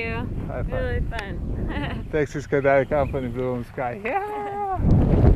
you. High five. Really fun. Texas Cadet Company Blue Sky. Yeah!